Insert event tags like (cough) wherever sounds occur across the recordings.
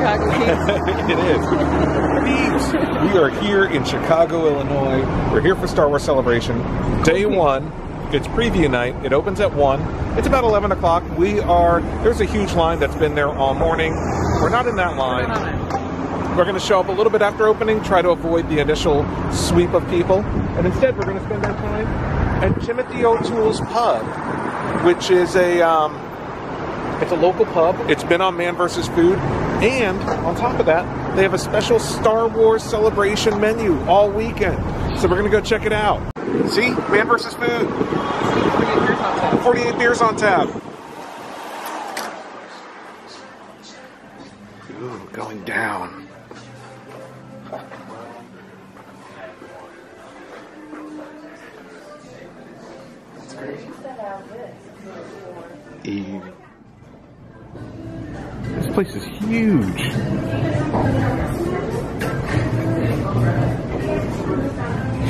Chicago (laughs) it is. We are here in Chicago, Illinois. We're here for Star Wars Celebration. Day (laughs) one. It's preview night. It opens at 1. It's about 11 o'clock. We are, there's a huge line that's been there all morning. We're not in that line. We're going to show up a little bit after opening, try to avoid the initial sweep of people. And instead, we're going to spend our time at Timothy O'Toole's Pub, which is a, um, it's a local pub. It's been on Man vs. Food. And on top of that, they have a special Star Wars celebration menu all weekend. So we're going to go check it out. See? Man vs. Food. 48 beers on tap. Ooh,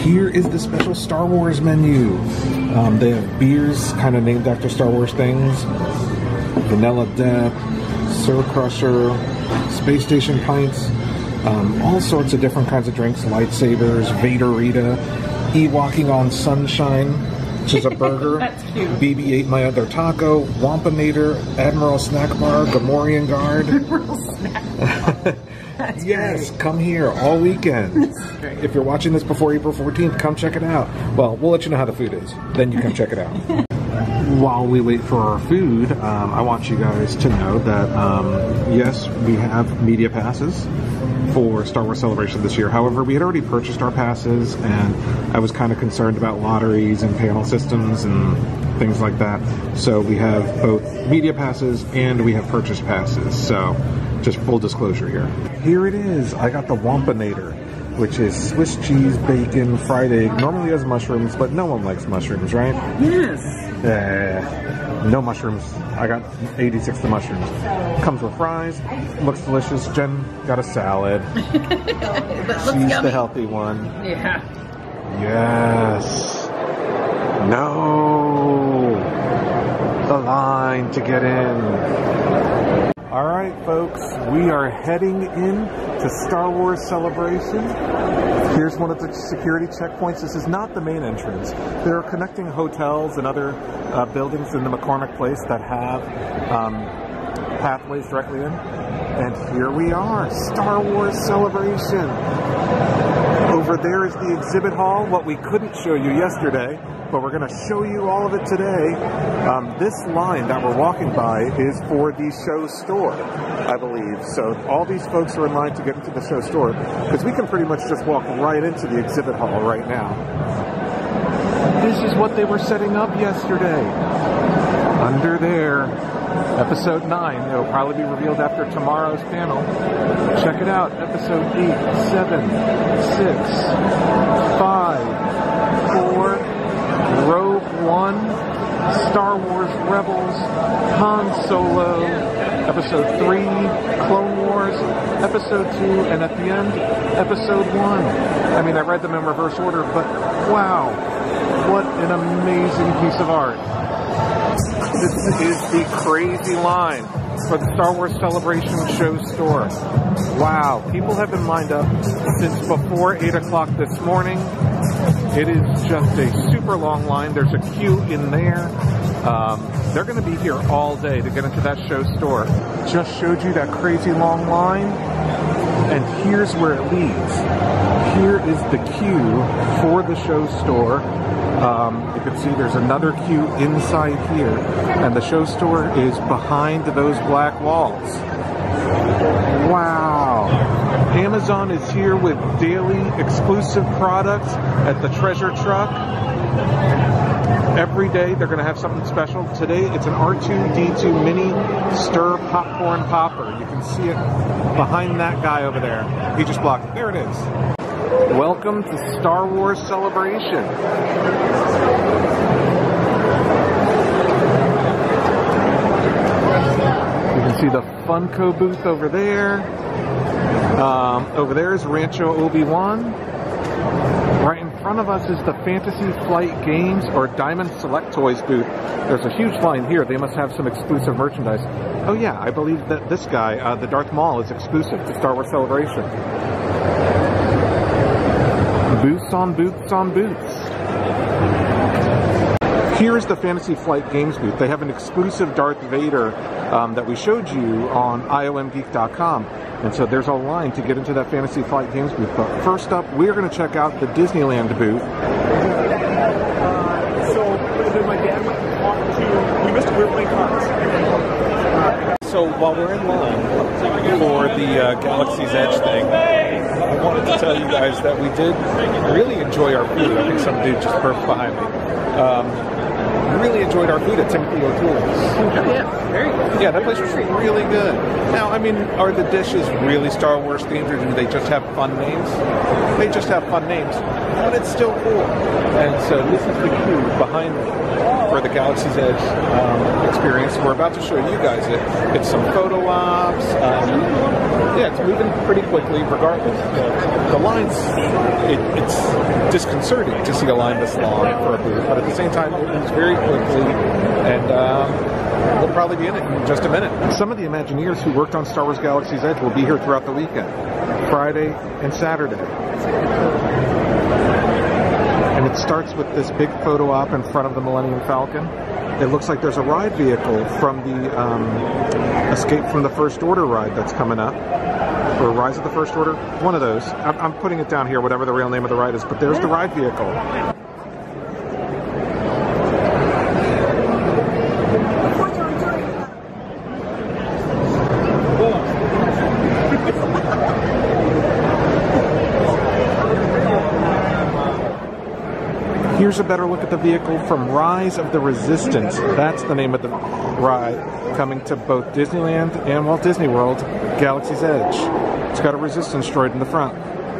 Here is the special Star Wars menu. Um, they have beers kind of named after Star Wars things. Vanilla Death, Sir Crusher, Space Station Pints, um, all sorts of different kinds of drinks, lightsabers, Vaderita, Ewoking on Sunshine, which is a burger. (laughs) That's cute. BB ate my other taco, Wampanator, Admiral Snack Bar, Gamorrean Guard. (laughs) (laughs) That's Yes, come here all weekend. If you're watching this before April 14th, come check it out. Well, we'll let you know how the food is. Then you come check it out. (laughs) While we wait for our food, um, I want you guys to know that um, yes, we have media passes for Star Wars Celebration this year. However, we had already purchased our passes, and I was kind of concerned about lotteries and panel systems and things like that. So we have both media passes and we have purchase passes. So just full disclosure here. Here it is. I got the Wampanator, which is Swiss cheese, bacon, fried egg. Normally has mushrooms, but no one likes mushrooms, right? Yes. Yeah. No mushrooms. I got 86 the mushrooms. Comes with fries. Looks delicious. Jen got a salad. (laughs) She's the healthy one. Yeah. Yes. No. The line to get in. All right, folks, we are heading in to Star Wars Celebration. Here's one of the security checkpoints. This is not the main entrance. There are connecting hotels and other uh, buildings in the McCormick Place that have um, pathways directly in. And here we are, Star Wars Celebration. Over there is the exhibit hall, what we couldn't show you yesterday, but we're going to show you all of it today. Um, this line that we're walking by is for the show store, I believe. So all these folks are in line to get into the show store because we can pretty much just walk right into the exhibit hall right now. This is what they were setting up yesterday. Under there, episode 9. It'll probably be revealed after tomorrow's panel. Check it out. Episode 8, 7, 6, 5, 4, Rogue One, Star Wars Rebels, Han Solo, Episode 3, Clone Wars, Episode 2, and at the end, Episode 1. I mean, I read them in reverse order, but wow, what an amazing piece of art. This is the crazy line for the Star Wars Celebration show store. Wow, people have been lined up since before 8 o'clock this morning. It is just a super long line. There's a queue in there. Um, they're going to be here all day to get into that show store. Just showed you that crazy long line. And here's where it leads. Here is the queue for the show store. Um, you can see there's another queue inside here, and the show store is behind those black walls. Wow. Amazon is here with daily exclusive products at the treasure truck. Every day they're going to have something special. Today it's an R2D2 mini stir popcorn popper. You can see it behind that guy over there. He just blocked it. There it is. Welcome to Star Wars Celebration. You can see the Funko booth over there. Um, over there is Rancho Obi-Wan. Right in front of us is the Fantasy Flight Games or Diamond Select Toys booth. There's a huge line here. They must have some exclusive merchandise. Oh yeah, I believe that this guy, uh, the Darth Maul, is exclusive to Star Wars Celebration. Boots on boots on boots. Here is the Fantasy Flight Games booth. They have an exclusive Darth Vader um, that we showed you on IOMgeek.com. And so there's a line to get into that Fantasy Flight Games booth. But first up, we're going to check out the Disneyland booth. Uh, so my dad went to. We missed. We were playing cards. So while we're in line for the uh, Galaxy's Edge thing, I wanted to tell you guys that we did really enjoy our food. I think some dude just burped behind me. Um, really enjoyed our food at Timothy O'Toole's. Yeah, very good. Yeah, that place was really good. Now, I mean, are the dishes really Star Wars themed, or do they just have fun names? They just have fun names, but it's still cool. And so this is the queue behind me for the Galaxy's Edge um, experience. We're about to show you guys it. It's some photo ops. Um, yeah, it's moving pretty quickly, regardless. The, the lines, it, it's disconcerting to see a line this long for a booth, but at the same time, it moves very quickly, and um, we'll probably be in it in just a minute. Some of the Imagineers who worked on Star Wars Galaxy's Edge will be here throughout the weekend, Friday and Saturday. And it starts with this big photo op in front of the Millennium Falcon. It looks like there's a ride vehicle from the um, Escape from the First Order ride that's coming up. Or Rise of the First Order. One of those. I'm, I'm putting it down here, whatever the real name of the ride is, but there's the ride vehicle. Here's a better look at the vehicle from Rise of the Resistance. That's the name of the ride coming to both Disneyland and Walt Disney World, Galaxy's Edge. It's got a resistance droid in the front.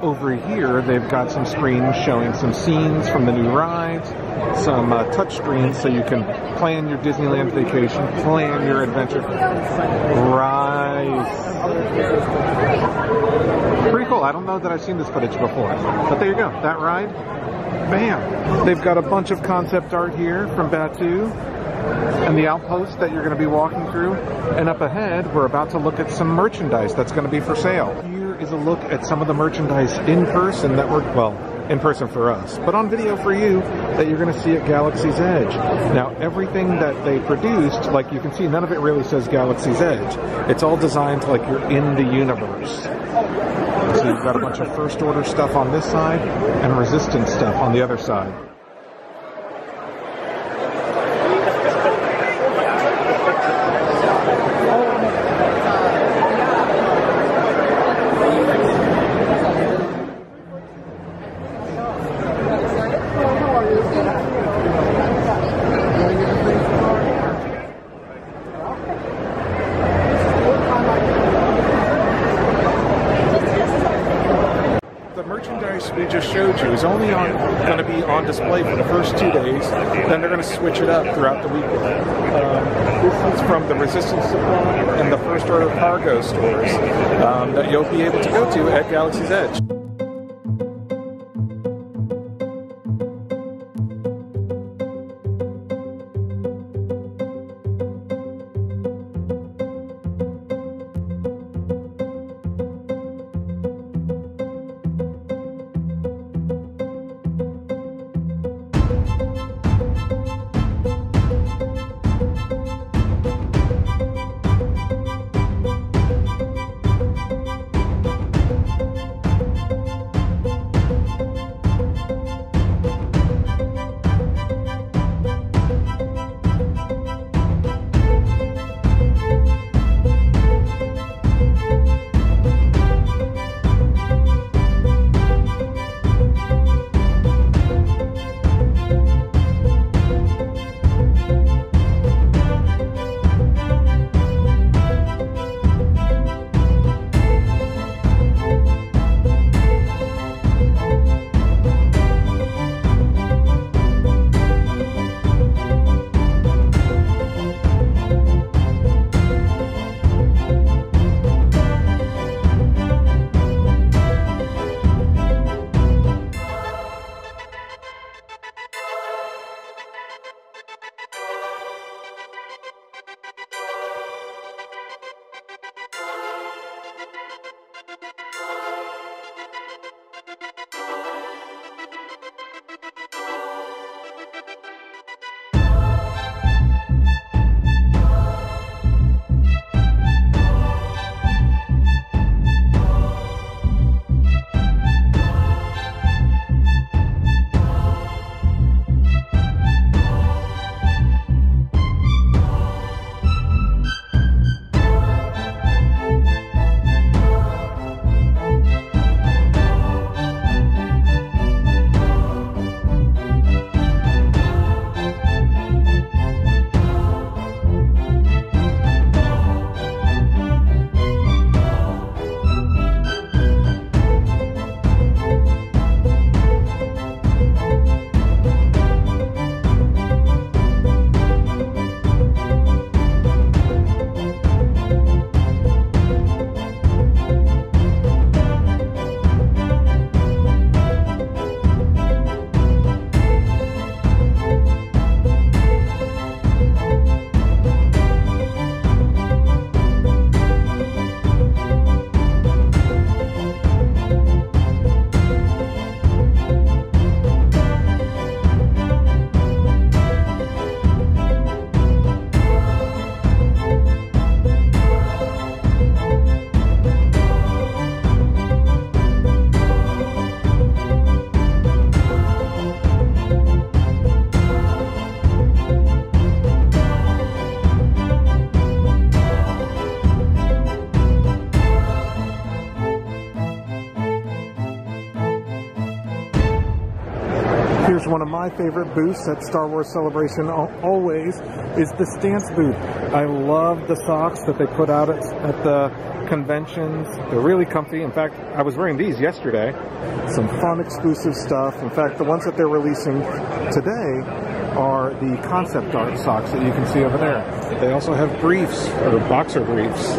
Over here, they've got some screens showing some scenes from the new rides, some uh, touch screens so you can plan your Disneyland vacation, plan your adventure. Rise. Pretty cool. I don't know that I've seen this footage before, but there you go. That ride, bam. They've got a bunch of concept art here from Batuu and the outpost that you're going to be walking through. And up ahead, we're about to look at some merchandise that's going to be for sale. Is a look at some of the merchandise in person that we're, well, in person for us, but on video for you that you're going to see at Galaxy's Edge. Now, everything that they produced, like you can see, none of it really says Galaxy's Edge. It's all designed like you're in the universe. So you've got a bunch of first order stuff on this side and resistance stuff on the other side. The merchandise we just showed you is only on going to be on display for the first two days. Then they're going to switch it up throughout the weekend. Um, this is from the Resistance Supply and the First Order Cargo stores um, that you'll be able to go to at Galaxy's Edge. Favorite booths at Star Wars Celebration always is the stance booth. I love the socks that they put out at, at the conventions. They're really comfy. In fact, I was wearing these yesterday. Some fun exclusive stuff. In fact, the ones that they're releasing today are the concept art socks that you can see over there. They also have briefs or boxer briefs.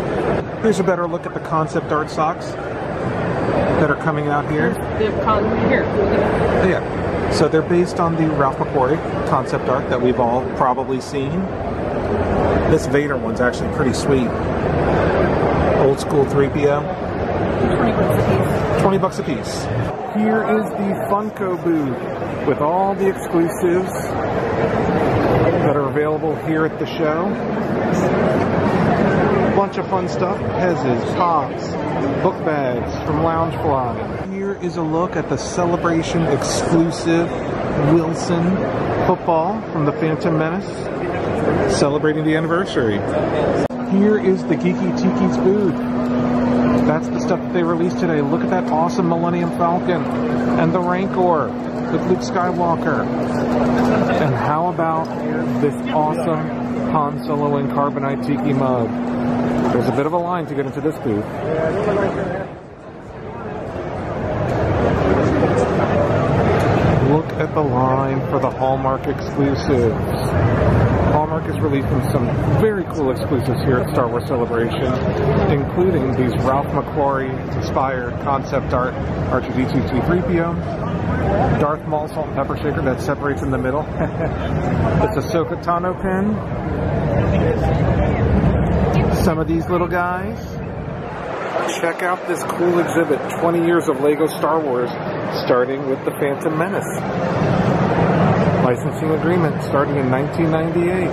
Here's a better look at the concept art socks that are coming out here. They've con- here. look at it. Yeah. So they're based on the Ralph McQuarrie concept art that we've all probably seen. This Vader one's actually pretty sweet. Old school 3PO. 20 bucks a piece. 20 bucks a piece. Here is the Funko booth with all the exclusives that are available here at the show. Bunch of fun stuff. Pez's, Pops, book bags from Loungefly. Is a look at the Celebration exclusive Wilson football from the Phantom Menace, celebrating the anniversary. Here is the Geeki Tiki's booth. That's the stuff that they released today. Look at that awesome Millennium Falcon and the Rancor with Luke Skywalker. And how about this awesome Han Solo and Carbonite Tiki mug? There's a bit of a line to get into this booth. Look at the line for the Hallmark exclusives. Hallmark is releasing some very cool exclusives here at Star Wars Celebration, including these Ralph McQuarrie inspired concept art R2D2 C3PO, Darth Maul salt and pepper shaker that separates in the middle, (laughs) this Ahsoka Tano pin, some of these little guys. Check out this cool exhibit 20 years of Lego Star Wars, starting with the Phantom Menace licensing agreement starting in 1998.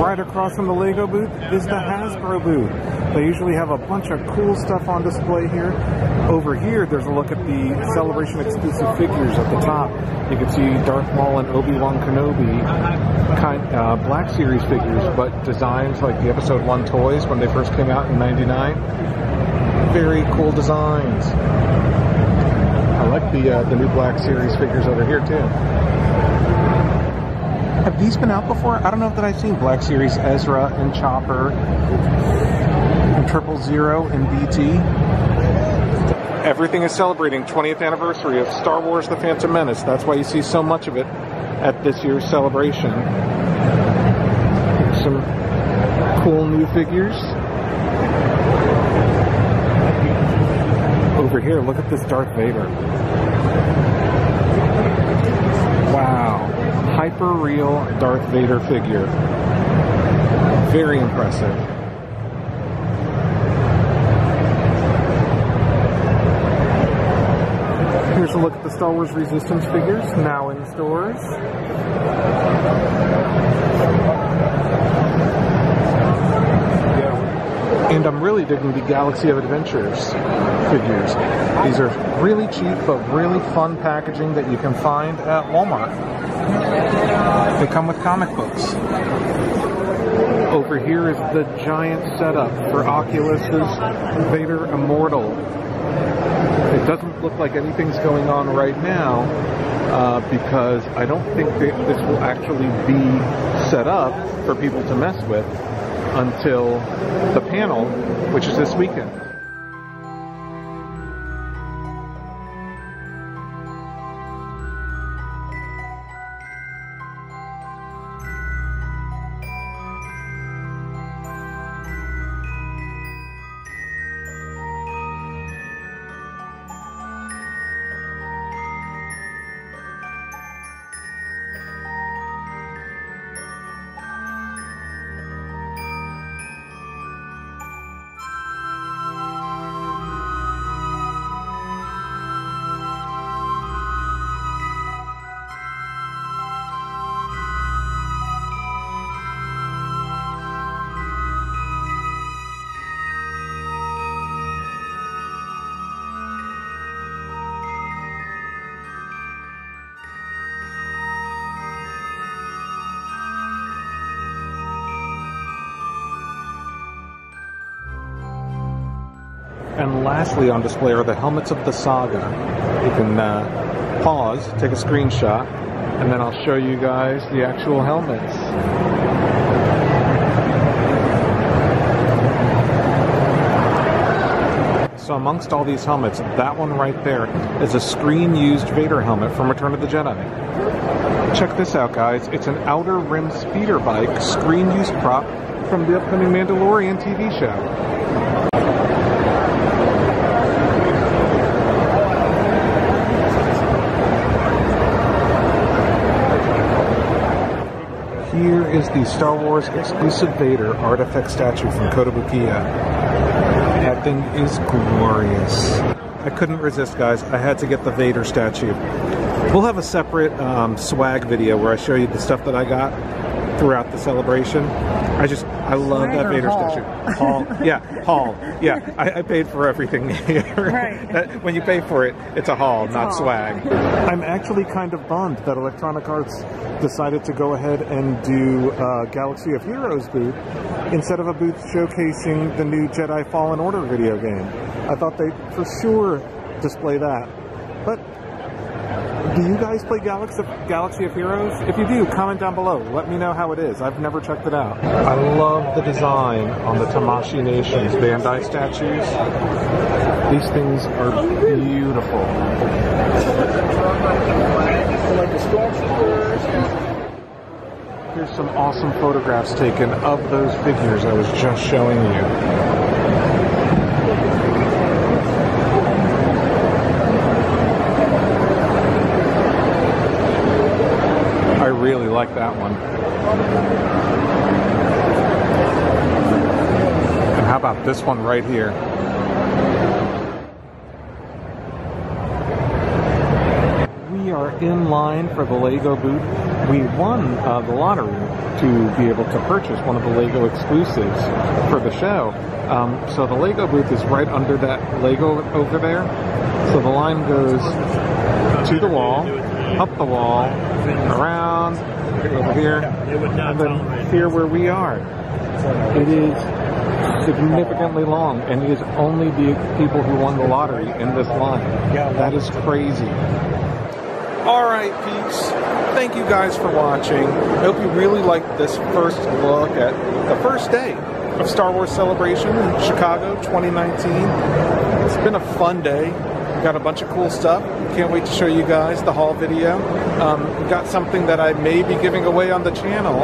Right across from the Lego booth is the Hasbro booth. They usually have a bunch of cool stuff on display here. Over here, there's a look at the Celebration exclusive figures at the top. You can see Darth Maul and Obi-Wan Kenobi kind uh, Black Series figures, but designs like the Episode 1 toys when they first came out in 99. Very cool designs. I like the, uh, the new Black Series figures over here too. Have these been out before? I don't know that I've seen Black Series Ezra and Chopper Triple Zero and BT. Everything is celebrating 20th anniversary of Star Wars The Phantom Menace. That's why you see so much of it at this year's celebration. Some cool new figures. Over here, look at this Darth Vader. Wow. Hyper real Darth Vader figure. Very impressive. Here's a look at the Star Wars Resistance figures now in stores. And I'm really digging the Galaxy of Adventures figures. These are really cheap but really fun packaging that you can find at Walmart. They come with comic books. Over here is the giant setup for Oculus's Vader Immortal. It doesn't look like anything's going on right now uh, because I don't think this will actually be set up for people to mess with until the panel, which is this weekend. And lastly on display are the helmets of the saga. You can uh, pause, take a screenshot, and then I'll show you guys the actual helmets. So amongst all these helmets, that one right there is a screen-used Vader helmet from Return of the Jedi. Check this out, guys. It's an outer rim speeder bike screen-used prop from the upcoming Mandalorian TV show. Is the Star Wars exclusive Vader artifact statue from Kotobukiya. That thing is glorious. I couldn't resist, guys. I had to get the Vader statue. We'll have a separate um, swag video where I show you the stuff that I got throughout the celebration. I just, I love Swag that Vader haul? statue. Hall, yeah, (laughs) hall, yeah. I, I paid for everything here. (laughs) Right. That- when you pay for it, it's a haul, It's not haul. swag. I'm actually kind of bummed that Electronic Arts decided to go ahead and do uh, Galaxy of Heroes booth instead of a booth showcasing the new Jedi Fallen Order video game. I thought they'd for sure display that. But do you guys play Galaxy Galaxy of Heroes? If you do, comment down below. Let me know how it is. I've never checked it out. I love the design on the Tamashii Nations Bandai statues. These things are beautiful. Here's some awesome photographs taken of those figures I was just showing you. I really like that one. This one right here? We are in line for the Lego booth. We won uh, the lottery to be able to purchase one of the Lego exclusives for the show. Um, so the Lego booth is right under that Lego over there. So the line goes to the wall, up the wall, around, over here, and then here where we are. It is significantly long, and it is only the people who won the lottery in this line. Yeah, That is crazy. All right, peeps. Thank you guys for watching. I hope you really liked this first look at the first day of Star Wars Celebration in Chicago 2019. It's been a fun day. We got a bunch of cool stuff. Can't wait to show you guys the haul video. Um, got something that I may be giving away on the channel.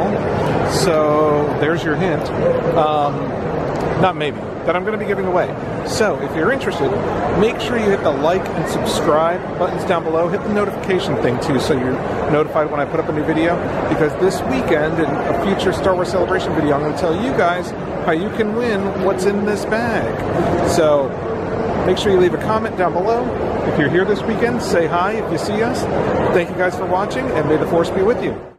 So there's your hint. Um, not maybe, that I'm going to be giving away. So if you're interested, make sure you hit the like and subscribe buttons down below. Hit the notification thing too so you're notified when I put up a new video. Because this weekend, in a future Star Wars Celebration video, I'm going to tell you guys how you can win what's in this bag. So make sure you leave a comment down below. If you're here this weekend, say hi if you see us. Thank you guys for watching, and may the Force be with you.